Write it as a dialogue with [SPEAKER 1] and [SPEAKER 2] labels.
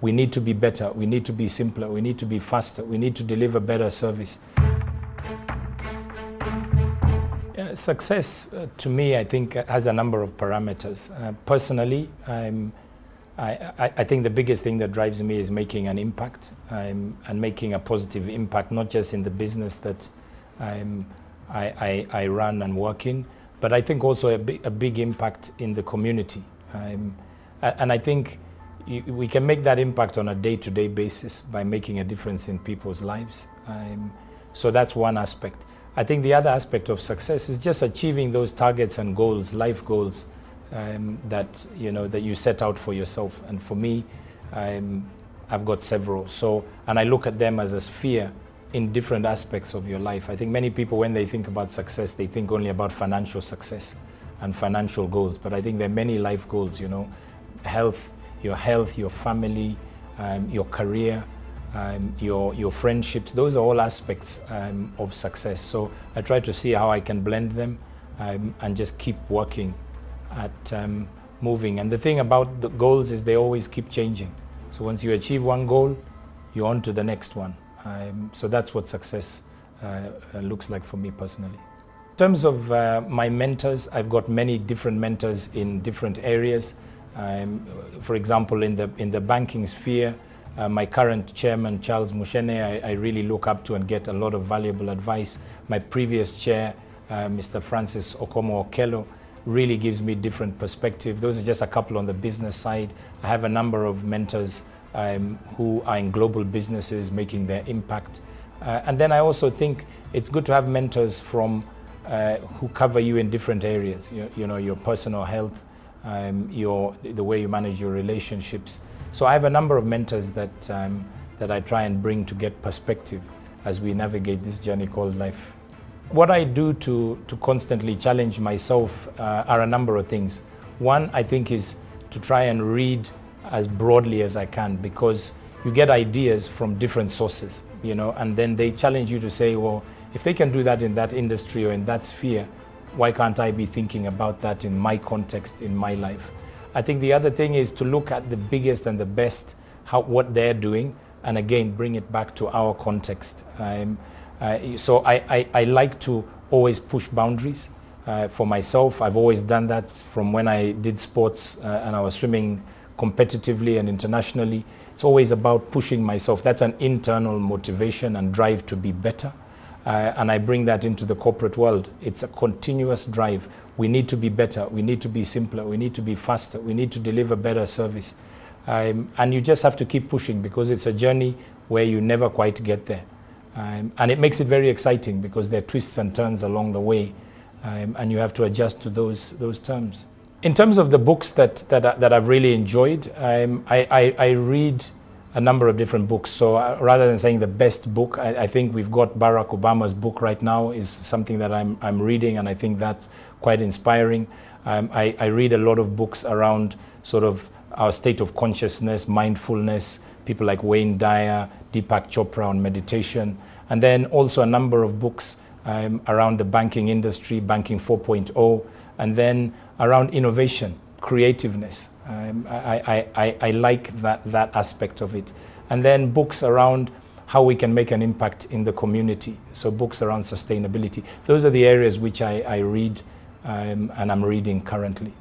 [SPEAKER 1] We need to be better. We need to be simpler. We need to be faster. We need to deliver better service. Success, uh, to me, I think, has a number of parameters. Uh, personally, I'm, I, I, think the biggest thing that drives me is making an impact um, and making a positive impact, not just in the business that um, I, I, I, run and work in, but I think also a, big, a big impact in the community. And I think we can make that impact on a day-to-day basis by making a difference in people's lives. Um, so that's one aspect. I think the other aspect of success is just achieving those targets and goals, life goals um, that you know that you set out for yourself. And for me, um, I've got several. So and I look at them as a sphere in different aspects of your life. I think many people, when they think about success, they think only about financial success and financial goals. But I think there are many life goals. You know, health your health, your family, um, your career, um, your, your friendships. Those are all aspects um, of success. So I try to see how I can blend them um, and just keep working at um, moving. And the thing about the goals is they always keep changing. So once you achieve one goal, you're on to the next one. Um, so that's what success uh, uh, looks like for me personally. In terms of uh, my mentors, I've got many different mentors in different areas. Um, for example, in the, in the banking sphere, uh, my current chairman, Charles Muchene, I, I, really look up to and get a lot of valuable advice. My previous chair, uh, Mr. Francis Okomo Okello, really gives me different perspective. Those are just a couple on the business side. I have a number of mentors um, who are in global businesses making their impact. Uh, and then I also think it's good to have mentors from uh, who cover you in different areas, you, you know, your personal health, um, your, the way you manage your relationships. So I have a number of mentors that, um, that I try and bring to get perspective as we navigate this journey called life. What I do to, to constantly challenge myself uh, are a number of things. One, I think, is to try and read as broadly as I can because you get ideas from different sources, you know, and then they challenge you to say, well, if they can do that in that industry or in that sphere, why can't I be thinking about that in my context, in my life? I think the other thing is to look at the biggest and the best, how, what they're doing, and again, bring it back to our context. Um, uh, so I, I, I, like to always push boundaries. Uh, for myself, I've always done that from when I did sports uh, and I was swimming competitively and internationally. It's always about pushing myself. That's an internal motivation and drive to be better. Uh, and I bring that into the corporate world. It's a continuous drive. We need to be better. We need to be simpler. We need to be faster. We need to deliver better service. Um, and you just have to keep pushing because it's a journey where you never quite get there. Um, and it makes it very exciting because there are twists and turns along the way. Um, and you have to adjust to those, those terms. In terms of the books that, that, that I've really enjoyed, um, I, I, I read a number of different books. So uh, rather than saying the best book, I, I, think we've got Barack Obama's book right now is something that I'm, I'm reading, and I think that's quite inspiring. Um, I, I read a lot of books around sort of our state of consciousness, mindfulness, people like Wayne Dyer, Deepak Chopra on meditation, and then also a number of books um, around the banking industry, Banking 4.0, and then around innovation, creativeness. Um, I, I, I, like that, that aspect of it. And then books around how we can make an impact in the community. So books around sustainability. Those are the areas which I, I read um, and I'm reading currently.